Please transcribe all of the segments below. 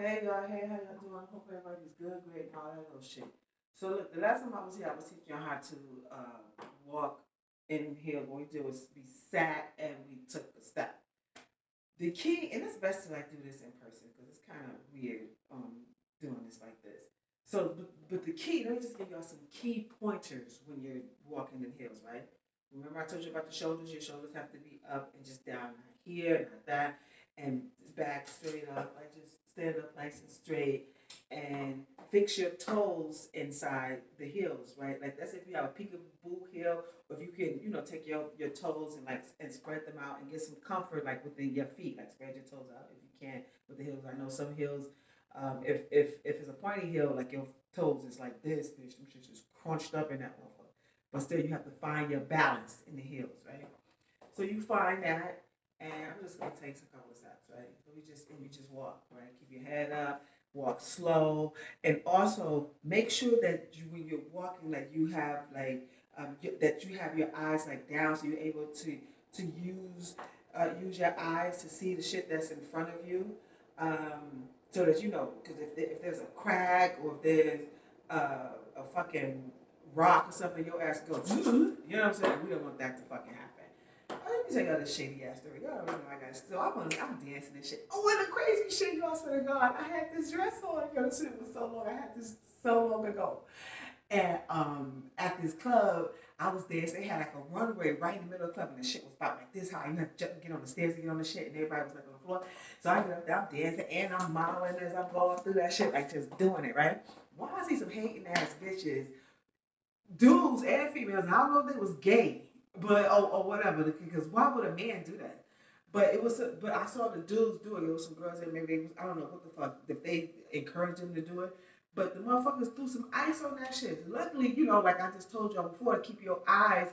Hey y'all, hey, how y'all doing? Hope everybody's good, great, and all that little shit. So look, the last time I was here, I was teaching y'all how to uh, walk in here. What we did was we sat and we took a step. The key, and it's best to like do this in person because it's kind of weird um, doing this like this. So, but, but the key, let me just give y'all some key pointers when you're walking in heels, right? Remember I told you about the shoulders? Your shoulders have to be up and just down, not here, not that, and back straight up. Like just stand up nice and straight and fix your toes inside the heels, right? Like that's if you have a peekaboo heel, or if you can, you know, take your, your toes and like and spread them out and get some comfort like within your feet, like spread your toes out if you can with the heels. I know some heels, um, if if if it's a pointy heel, like your toes is like this, bitch, shit's just crunched up in that motherfucker. But still, you have to find your balance in the heels, right? So you find that, and I'm just gonna take a couple of steps, right? So we just and you just walk, right? Keep your head up walk slow, and also make sure that you, when you're walking, that you have like um, that you have your eyes like down, so you're able to to use uh, use your eyes to see the shit that's in front of you, um, so that you know. Because if, if there's a crack or if there's uh, a fucking rock or something, your ass goes. you know what I'm saying? We don't want that to fucking happen. Me tell y'all this shady ass story. Y'all already know I got so I'm, I'm dancing and shit. Oh, and the crazy shit, y'all swear to God, I had this dress on. Yo, this shit was so long. I had this so long ago. And um, at this club, I was. So they had like a runway right in the middle of the club, and the shit was about like this high. You have to jump, get on the stairs to get on the shit, and everybody was like on the floor. So I get up there, I'm dancing, and I'm modeling as I'm going through that shit, like just doing it, right? Why I see some hating ass bitches, dudes and females, I don't know if they was gay but or, or whatever. Because why would a man do that? But it was, but I saw the dudes do it. It was some girls that maybe they was, I don't know what the fuck if they encouraged them to do it. But the motherfuckers threw some ice on that shit. Luckily, you know, like I just told y'all before, to keep your eyes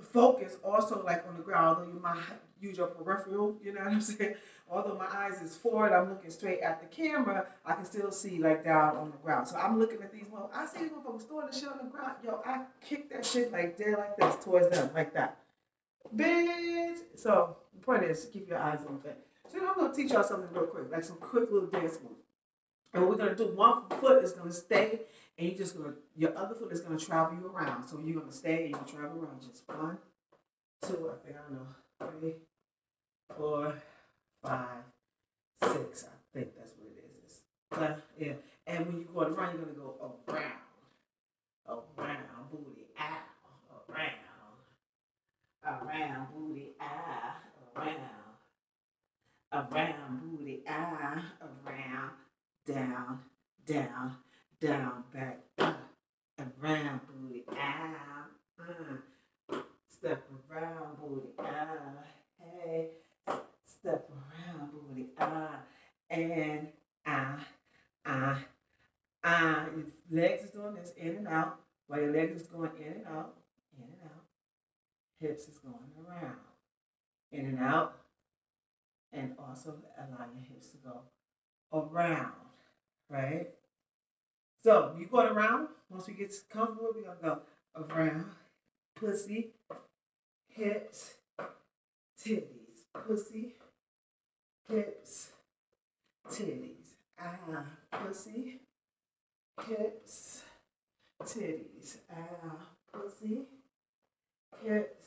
focused also like on the ground. Although you might use your peripheral, you know what I'm saying? Although my eyes is forward, I'm looking straight at the camera, I can still see like down on the ground. So I'm looking at these motherfuckers. I see these motherfuckers throwing the shit on the ground. Yo, I kick that shit like dead like this towards them, like that. Bitch. So the point is keep your eyes on that. So I'm gonna teach y'all something real quick, like some quick little dance moves. And what we're gonna do, one foot is gonna stay, and you're just gonna your other foot is gonna travel you around. So you're gonna stay and you travel around. Just one, two, I think I don't know, three, four, five, six. I think that's what it is. It's, uh, yeah. And when you go around, you're gonna go around, around, booty out, around, around, booty out, around, around, booty out, around, down, down, down, back, up, around, booty out, uh, step around, booty out, hey step around, booty. Ah, and ah, ah, ah. Your legs is doing this in and out. Legs is going in and out, in and out. Hips is going around, in and out. And also allow your hips to go around, right? So you going around. Once we get comfortable, we're gonna go around, pussy, hips, titties, pussy, hips, titties. Ah, pussy, hips, titties. Ah, pussy, hips,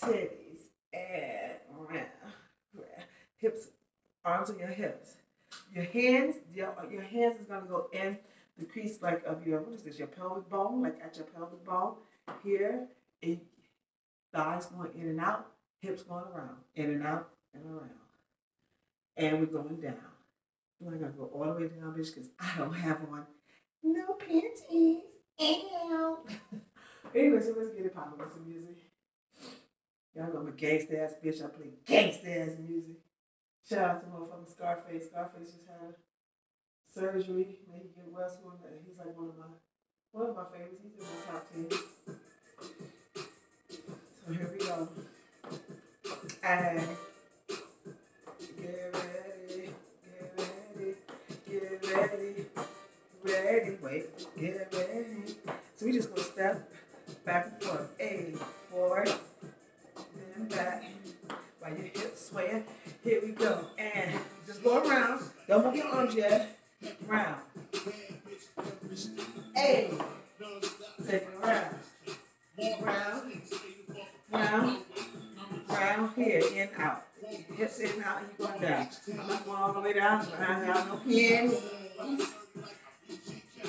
titties. And round, hips, arms on your hips. Your hands, your, your hands is gonna go in the crease like of your what is this? Your pelvic bone, like at your pelvic bone here. And thighs going in and out, hips going around, in and out and around and we're going down. We're gonna go all the way down, bitch, because I don't have on no panties. Ow. anyway, so let's get it popping with some music. Y'all know I'm a gangsta ass bitch. I play gangsta ass music. Shout out to motherfucking Scarface. Scarface just had surgery. May he get well soon. Uh, he's like one of my one of my favorites. He's in my top ten. So here we go. And Get ready, get ready, get ready, wait, get ready. So we just gonna step back and forth, a forward, then back, while your hips sway. Here we go, and just go around. Don't move your arms yet. Round. Hey. Take it round. Round. Round. Round. Here. In, out. Hips in, out, and you're going down. I'm going all the way down. I have no pin.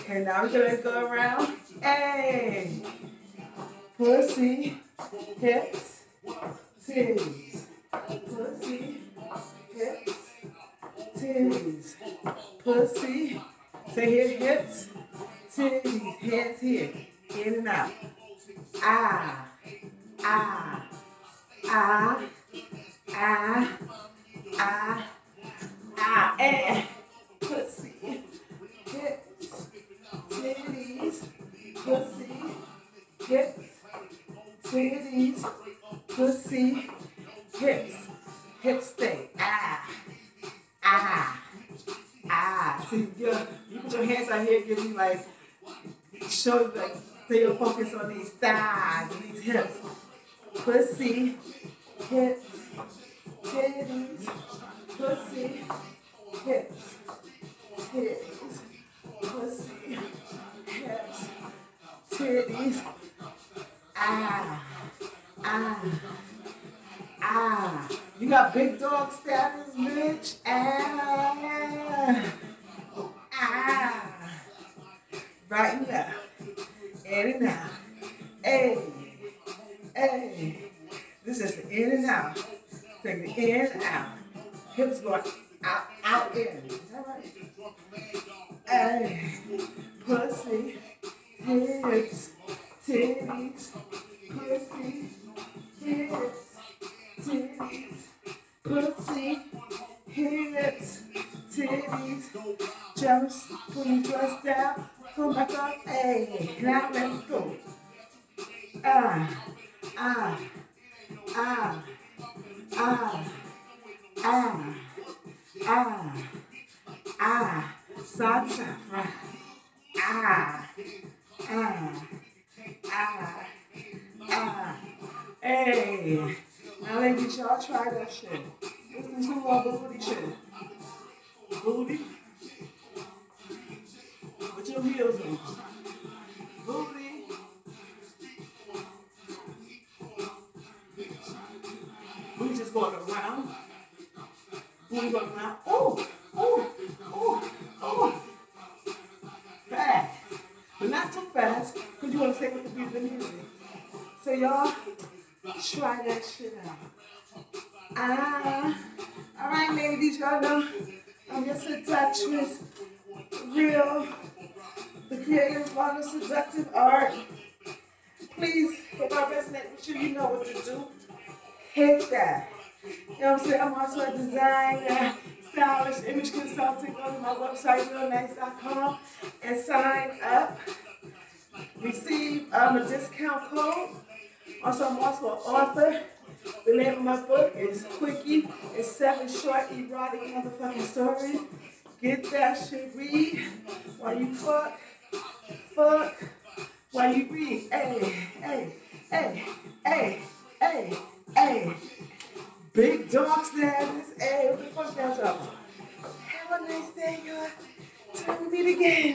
Okay, now we're going to go around. Hey. Pussy. Hips. Titties. Pussy. Hips. Titties. Pussy. Say here, hips. Titties. Hands here. In and out. Ah. Ah. Ah. Ah. Ah. Ah. And pussy. Hips. Titties. Pussy. Hips. Titties. Pussy. Hips. Hips stay. Ah. Ah. Ah. See, yeah, you put your hands out here, give me like, show like, stay your focus on these thighs and these hips. Pussy, hips, titties, pussy, hips, titties, pussy, hips, titties. Ah, ah. Ah, you got big dog status, bitch. Ah, ah. Right left. In and out. Hey, hey. This is the in and out. Take the in out. Hips going out, out, in. Is that right? Hey, pussy, hips, titties, pussy, hips titties, pussy, hips, titties. Just pull your dress down, pull back up, hey, now let's go. Ah, ah, ah, ah, ah, ah, ah, side right. Ah, ah, ah, ah, hey. Now, ladies, y'all try that shit. Let's do more booty shit. Booty. Put your heels on. Fast, because you want to stay with the the music. So y'all, Try that shit out. Ah, all right, ladies, y'all know I'm your seductress, Rill, the creative, modern, seductive art. Please, if I resonate with you, you know what to do. Hit that. You know what I'm saying? I'm also a designer, stylist, image consultant. Go to my website, rillnice.com, and sign up. Receive um, a discount code also, I'm also an author. The name of my book is Quickie. It's seven short erotic motherfucking stories. Get that shit, read while you fuck, fuck while you read. Hey, hey, hey, hey, hey, hey. Big dog status. Hey, what the fuck that's up? Have a nice day, y'all. Time to meet again.